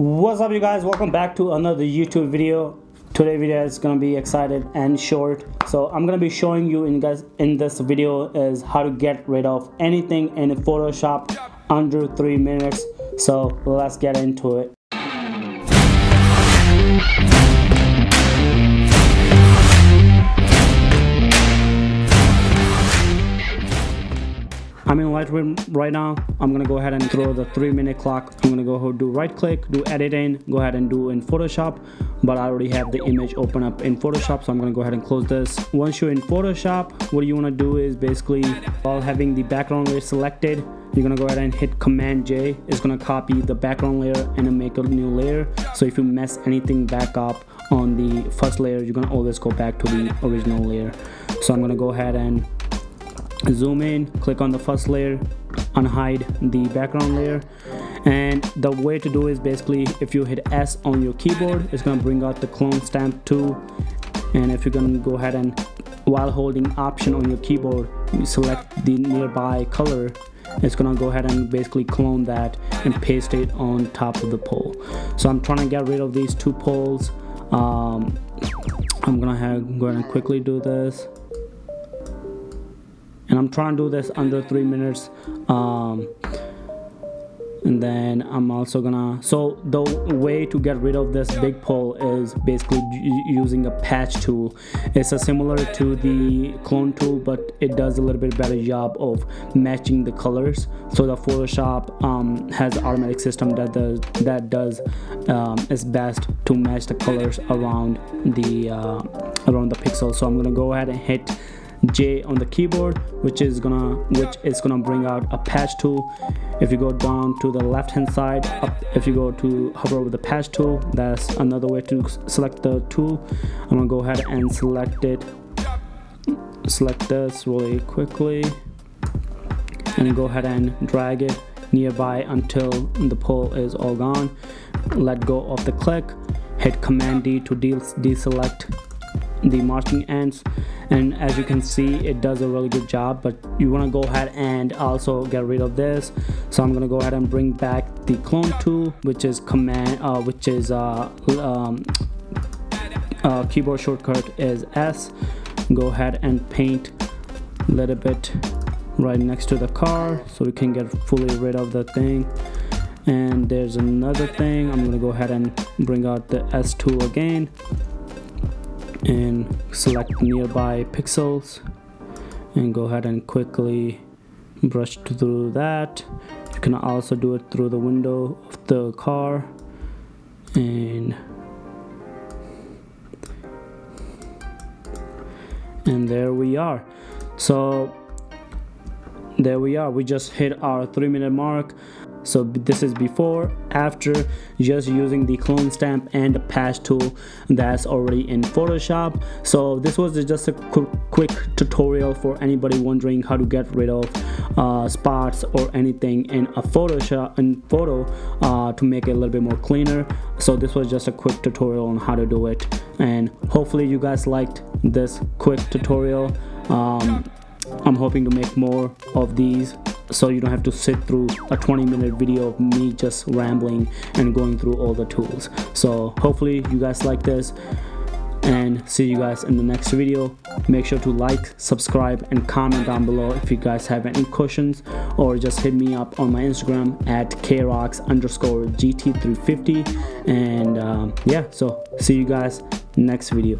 what's up you guys? Welcome back to another youtube video. Today video is gonna be excited and short. So i'm gonna be showing you in guys in this video is how to get rid of anything in photoshop under three minutes. So let's get into it I'm in Lightroom right now. I'm gonna go ahead and throw the three minute clock. I'm gonna go ahead do right click, do editing, go ahead and do in Photoshop, but I already have the image open up in Photoshop, so I'm gonna go ahead and close this. Once you're in Photoshop, what you wanna do is basically while having the background layer selected, you're gonna go ahead and hit command J it's gonna copy the background layer and make a new layer so if you mess anything back up on the first layer you're gonna always go back to the original layer so I'm gonna go ahead and zoom in click on the first layer unhide the background layer. And the way to do is basically if you hit S on your keyboard it's gonna bring out the clone stamp tool and if you're gonna go ahead and while holding option on your keyboard you select the nearby color it's gonna go ahead and basically clone that and paste it on top of the pole. So I'm trying to get rid of these two poles. Um, I'm gonna have, go ahead and quickly do this and I'm trying to do this under three minutes um, and then I'm also gonna so the way to get rid of this big pole is basically using a patch tool. It's a similar to the clone tool but it does a little bit better job of matching the colors. So the Photoshop um, has automatic system that does that does um, its best to match the colors around the uh, around the pixel. So I'm gonna go ahead and hit J on the keyboard which is gonna which is gonna bring out a patch tool. If you go down to the left hand side up if you go to hover over the patch tool that's another way to select the tool. I'm gonna go ahead and select it select this really quickly and go ahead and drag it nearby until the pole is all gone. Let go of the click hit command D to deselect the marching ants and as you can see it does a really good job but you want to go ahead and also get rid of this. So I'm gonna go ahead and bring back the clone tool which is command uh, which is uh, um, uh, keyboard shortcut is S. Go ahead and paint a little bit right next to the car so we can get fully rid of the thing. And there's another thing I'm gonna go ahead and bring out the S tool again and select nearby pixels and go ahead and quickly brush through that. You can also do it through the window of the car and and there we are. So there we are. We just hit our three minute mark so this is before after just using the clone stamp and the patch tool that's already in photoshop. So this was just a quick, quick tutorial for anybody wondering how to get rid of uh, spots or anything in a photoshop and photo uh, to make it a little bit more cleaner. So this was just a quick tutorial on how to do it. And hopefully you guys liked this quick tutorial. Um, I'm hoping to make more of these so you don't have to sit through a 20 minute video of me just rambling and going through all the tools. So hopefully you guys like this and see you guys in the next video. Make sure to like subscribe and comment down below if you guys have any questions or just hit me up on my instagram at krocks underscore gt350 and um, yeah so see you guys next video